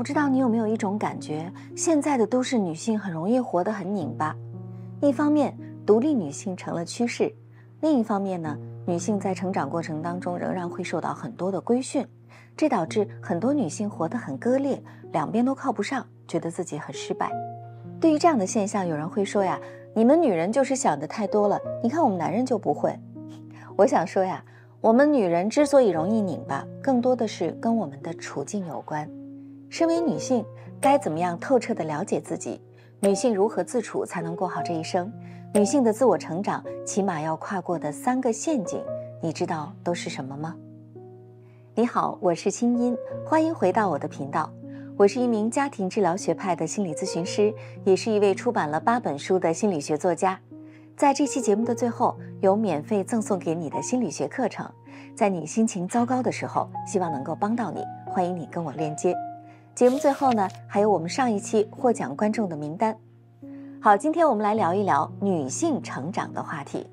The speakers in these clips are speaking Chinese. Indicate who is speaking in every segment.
Speaker 1: 不知道你有没有一种感觉，现在的都市女性很容易活得很拧巴。一方面，独立女性成了趋势；另一方面呢，女性在成长过程当中仍然会受到很多的规训，这导致很多女性活得很割裂，两边都靠不上，觉得自己很失败。对于这样的现象，有人会说呀：“你们女人就是想的太多了，你看我们男人就不会。”我想说呀，我们女人之所以容易拧巴，更多的是跟我们的处境有关。身为女性，该怎么样透彻地了解自己？女性如何自处才能过好这一生？女性的自我成长起码要跨过的三个陷阱，你知道都是什么吗？你好，我是清音，欢迎回到我的频道。我是一名家庭治疗学派的心理咨询师，也是一位出版了八本书的心理学作家。在这期节目的最后，有免费赠送给你的心理学课程，在你心情糟糕的时候，希望能够帮到你。欢迎你跟我链接。节目最后呢，还有我们上一期获奖观众的名单。好，今天我们来聊一聊女性成长的话题。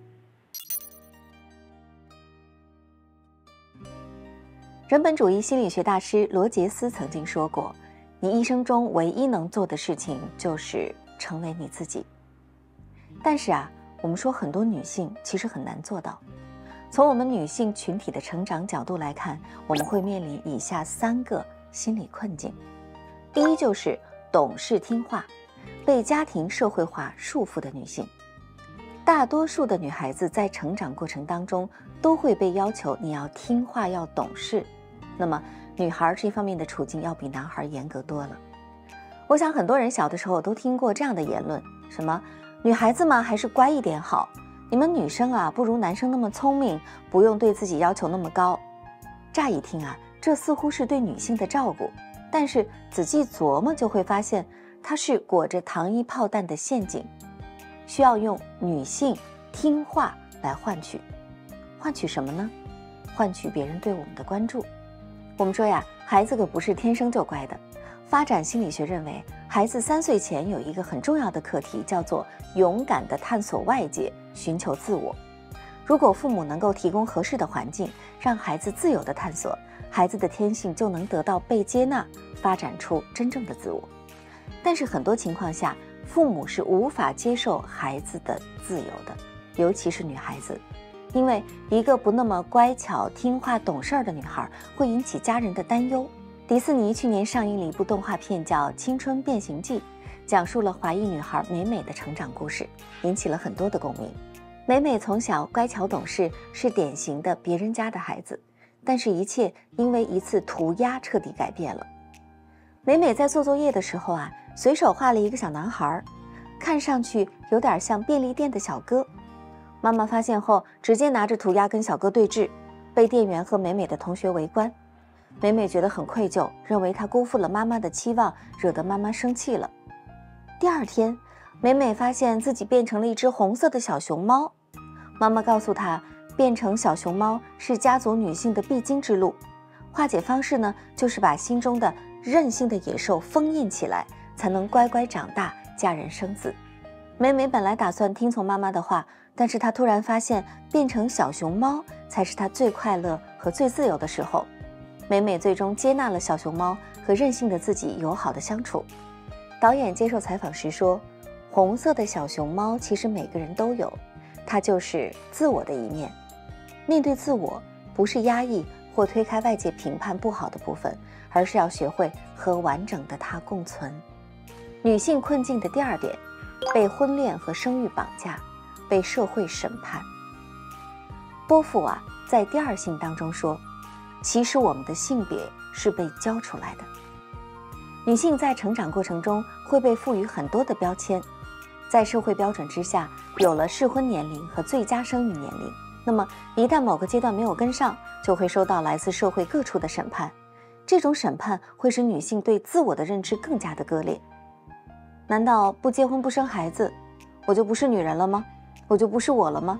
Speaker 1: 人本主义心理学大师罗杰斯曾经说过：“你一生中唯一能做的事情就是成为你自己。”但是啊，我们说很多女性其实很难做到。从我们女性群体的成长角度来看，我们会面临以下三个心理困境。第一就是懂事听话，被家庭社会化束缚的女性。大多数的女孩子在成长过程当中都会被要求你要听话要懂事，那么女孩这方面的处境要比男孩严格多了。我想很多人小的时候都听过这样的言论：什么女孩子嘛还是乖一点好，你们女生啊不如男生那么聪明，不用对自己要求那么高。乍一听啊，这似乎是对女性的照顾。但是仔细琢磨，就会发现它是裹着糖衣炮弹的陷阱，需要用女性听话来换取，换取什么呢？换取别人对我们的关注。我们说呀，孩子可不是天生就乖的。发展心理学认为，孩子三岁前有一个很重要的课题，叫做勇敢地探索外界，寻求自我。如果父母能够提供合适的环境，让孩子自由地探索。孩子的天性就能得到被接纳，发展出真正的自我。但是很多情况下，父母是无法接受孩子的自由的，尤其是女孩子，因为一个不那么乖巧、听话、懂事儿的女孩会引起家人的担忧。迪士尼去年上映了一部动画片，叫《青春变形记》，讲述了华裔女孩美美的成长故事，引起了很多的共鸣。美美从小乖巧懂事，是典型的别人家的孩子。但是，一切因为一次涂鸦彻底改变了。美美在做作业的时候啊，随手画了一个小男孩，看上去有点像便利店的小哥。妈妈发现后，直接拿着涂鸦跟小哥对峙，被店员和美美的同学围观。美美觉得很愧疚，认为她辜负了妈妈的期望，惹得妈妈生气了。第二天，美美发现自己变成了一只红色的小熊猫，妈妈告诉她。变成小熊猫是家族女性的必经之路，化解方式呢，就是把心中的任性的野兽封印起来，才能乖乖长大，嫁人生子。美美本来打算听从妈妈的话，但是她突然发现变成小熊猫才是她最快乐和最自由的时候。美美最终接纳了小熊猫和任性的自己友好的相处。导演接受采访时说：“红色的小熊猫其实每个人都有，它就是自我的一面。”面对自我，不是压抑或推开外界评判不好的部分，而是要学会和完整的他共存。女性困境的第二点，被婚恋和生育绑架，被社会审判。波伏娃在《第二性》当中说：“其实我们的性别是被教出来的。女性在成长过程中会被赋予很多的标签，在社会标准之下，有了适婚年龄和最佳生育年龄。”那么，一旦某个阶段没有跟上，就会受到来自社会各处的审判。这种审判会使女性对自我的认知更加的割裂。难道不结婚不生孩子，我就不是女人了吗？我就不是我了吗？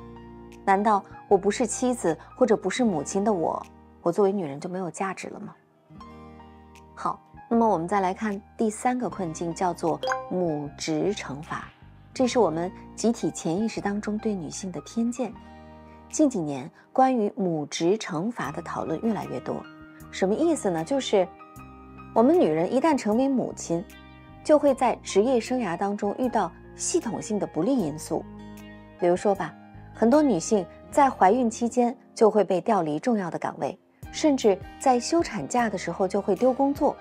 Speaker 1: 难道我不是妻子或者不是母亲的我，我作为女人就没有价值了吗？好，那么我们再来看第三个困境，叫做母职惩罚。这是我们集体潜意识当中对女性的偏见。近几年，关于母职惩罚的讨论越来越多。什么意思呢？就是我们女人一旦成为母亲，就会在职业生涯当中遇到系统性的不利因素。比如说吧，很多女性在怀孕期间就会被调离重要的岗位，甚至在休产假的时候就会丢工作。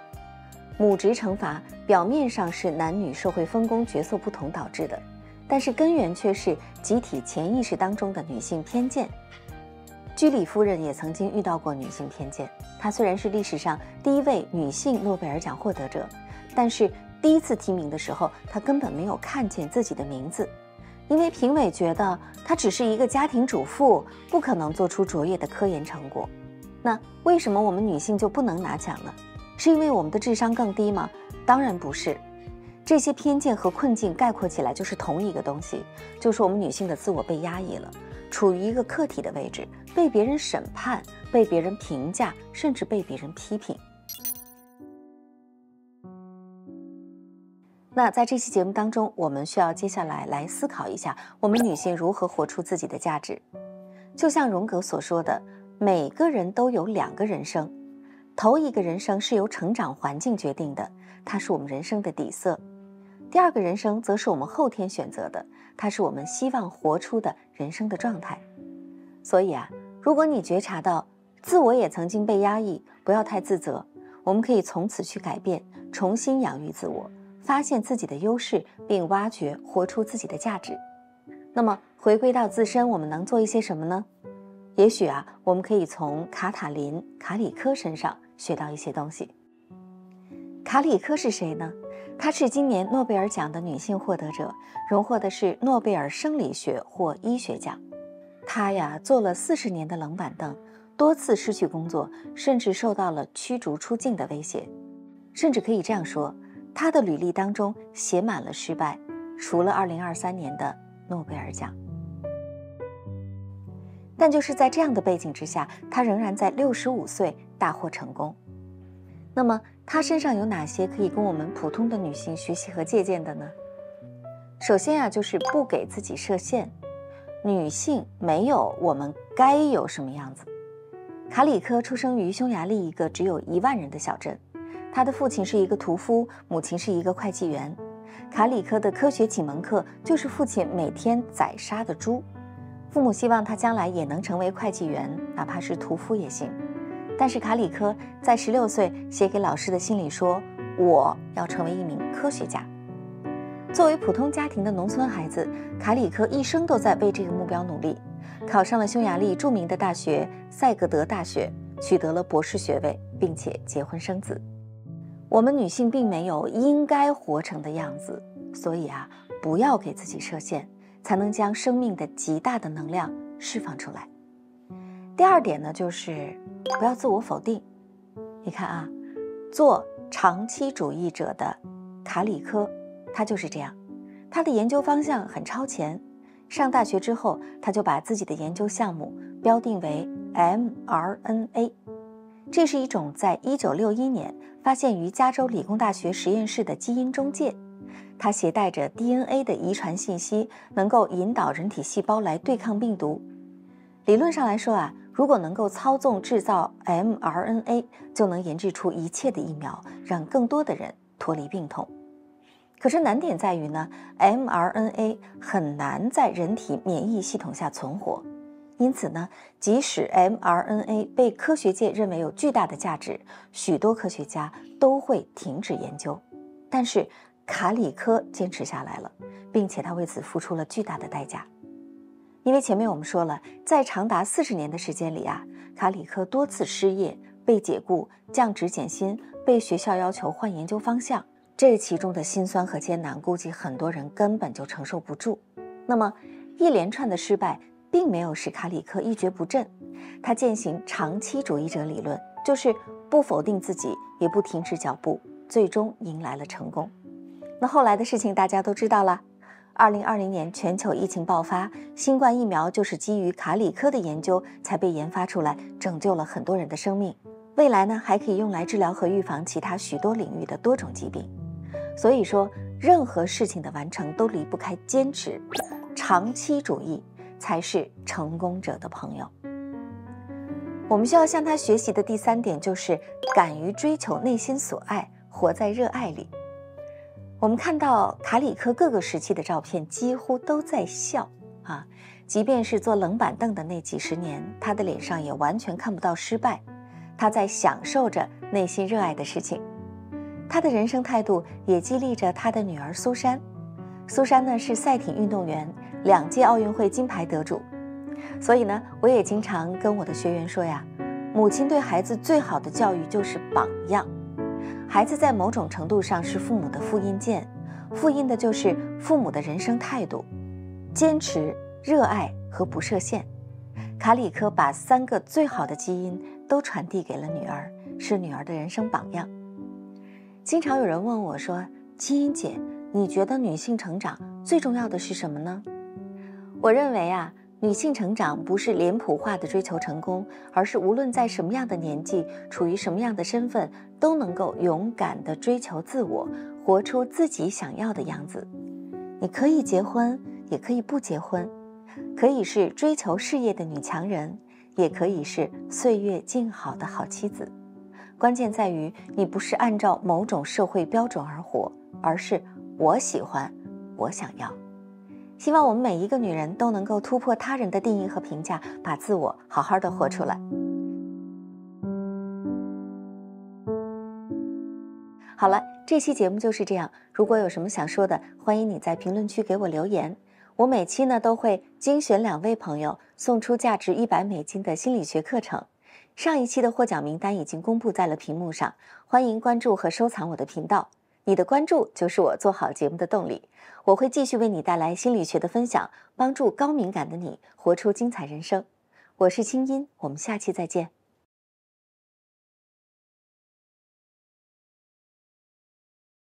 Speaker 1: 母职惩罚表面上是男女社会分工角色不同导致的，但是根源却是集体潜意识当中的女性偏见。居里夫人也曾经遇到过女性偏见。她虽然是历史上第一位女性诺贝尔奖获得者，但是第一次提名的时候，她根本没有看见自己的名字，因为评委觉得她只是一个家庭主妇，不可能做出卓越的科研成果。那为什么我们女性就不能拿奖呢？是因为我们的智商更低吗？当然不是。这些偏见和困境概括起来就是同一个东西，就是我们女性的自我被压抑了。处于一个客体的位置，被别人审判，被别人评价，甚至被别人批评。那在这期节目当中，我们需要接下来来思考一下，我们女性如何活出自己的价值。就像荣格所说的，每个人都有两个人生，头一个人生是由成长环境决定的，它是我们人生的底色；第二个人生则是我们后天选择的。它是我们希望活出的人生的状态，所以啊，如果你觉察到自我也曾经被压抑，不要太自责，我们可以从此去改变，重新养育自我，发现自己的优势，并挖掘活出自己的价值。那么回归到自身，我们能做一些什么呢？也许啊，我们可以从卡塔琳·卡里科身上学到一些东西。卡里科是谁呢？她是今年诺贝尔奖的女性获得者，荣获的是诺贝尔生理学或医学奖。她呀，坐了四十年的冷板凳，多次失去工作，甚至受到了驱逐出境的威胁。甚至可以这样说，她的履历当中写满了失败，除了2023年的诺贝尔奖。但就是在这样的背景之下，她仍然在65岁大获成功。那么，她身上有哪些可以跟我们普通的女性学习和借鉴的呢？首先啊，就是不给自己设限。女性没有我们该有什么样子。卡里科出生于匈牙利一个只有一万人的小镇，他的父亲是一个屠夫，母亲是一个会计员。卡里科的科学启蒙课就是父亲每天宰杀的猪。父母希望他将来也能成为会计员，哪怕是屠夫也行。但是卡里科在十六岁写给老师的信里说：“我要成为一名科学家。”作为普通家庭的农村孩子，卡里科一生都在为这个目标努力，考上了匈牙利著名的大学塞格德大学，取得了博士学位，并且结婚生子。我们女性并没有应该活成的样子，所以啊，不要给自己设限，才能将生命的极大的能量释放出来。第二点呢，就是不要自我否定。你看啊，做长期主义者的卡里科，他就是这样。他的研究方向很超前。上大学之后，他就把自己的研究项目标定为 mRNA，这是一种在1961年发现于加州理工大学实验室的基因中介。它携带着 DNA 的遗传信息，能够引导人体细胞来对抗病毒。理论上来说啊。如果能够操纵制造 mRNA，就能研制出一切的疫苗，让更多的人脱离病痛。可是难点在于呢，mRNA 很难在人体免疫系统下存活，因此呢，即使 mRNA 被科学界认为有巨大的价值，许多科学家都会停止研究。但是卡里科坚持下来了，并且他为此付出了巨大的代价。因为前面我们说了，在长达四十年的时间里啊，卡里科多次失业、被解雇、降职减薪、被学校要求换研究方向，这其中的辛酸和艰难，估计很多人根本就承受不住。那么，一连串的失败并没有使卡里科一蹶不振，他践行长期主义者理论，就是不否定自己，也不停止脚步，最终迎来了成功。那后来的事情大家都知道了。二零二零年全球疫情爆发，新冠疫苗就是基于卡里科的研究才被研发出来，拯救了很多人的生命。未来呢，还可以用来治疗和预防其他许多领域的多种疾病。所以说，任何事情的完成都离不开坚持，长期主义才是成功者的朋友。我们需要向他学习的第三点就是敢于追求内心所爱，活在热爱里。我们看到卡里科各个时期的照片，几乎都在笑啊。即便是坐冷板凳的那几十年，他的脸上也完全看不到失败，他在享受着内心热爱的事情。他的人生态度也激励着他的女儿苏珊。苏珊呢是赛艇运动员，两届奥运会金牌得主。所以呢，我也经常跟我的学员说呀，母亲对孩子最好的教育就是榜样。孩子在某种程度上是父母的复印件，复印的就是父母的人生态度：坚持。热爱和不设限，卡里科把三个最好的基因都传递给了女儿，是女儿的人生榜样。经常有人问我说：“基因姐，你觉得女性成长最重要的是什么呢？”我认为啊，女性成长不是脸谱化的追求成功，而是无论在什么样的年纪，处于什么样的身份，都能够勇敢地追求自我，活出自己想要的样子。你可以结婚，也可以不结婚。可以是追求事业的女强人，也可以是岁月静好的好妻子。关键在于你不是按照某种社会标准而活，而是我喜欢，我想要。希望我们每一个女人都能够突破他人的定义和评价，把自我好好的活出来。好了，这期节目就是这样。如果有什么想说的，欢迎你在评论区给我留言。我每期呢都会精选两位朋友送出价值一百美金的心理学课程，上一期的获奖名单已经公布在了屏幕上，欢迎关注和收藏我的频道，你的关注就是我做好节目的动力，我会继续为你带来心理学的分享，帮助高敏感的你活出精彩人生。我是清音，我们下期再见。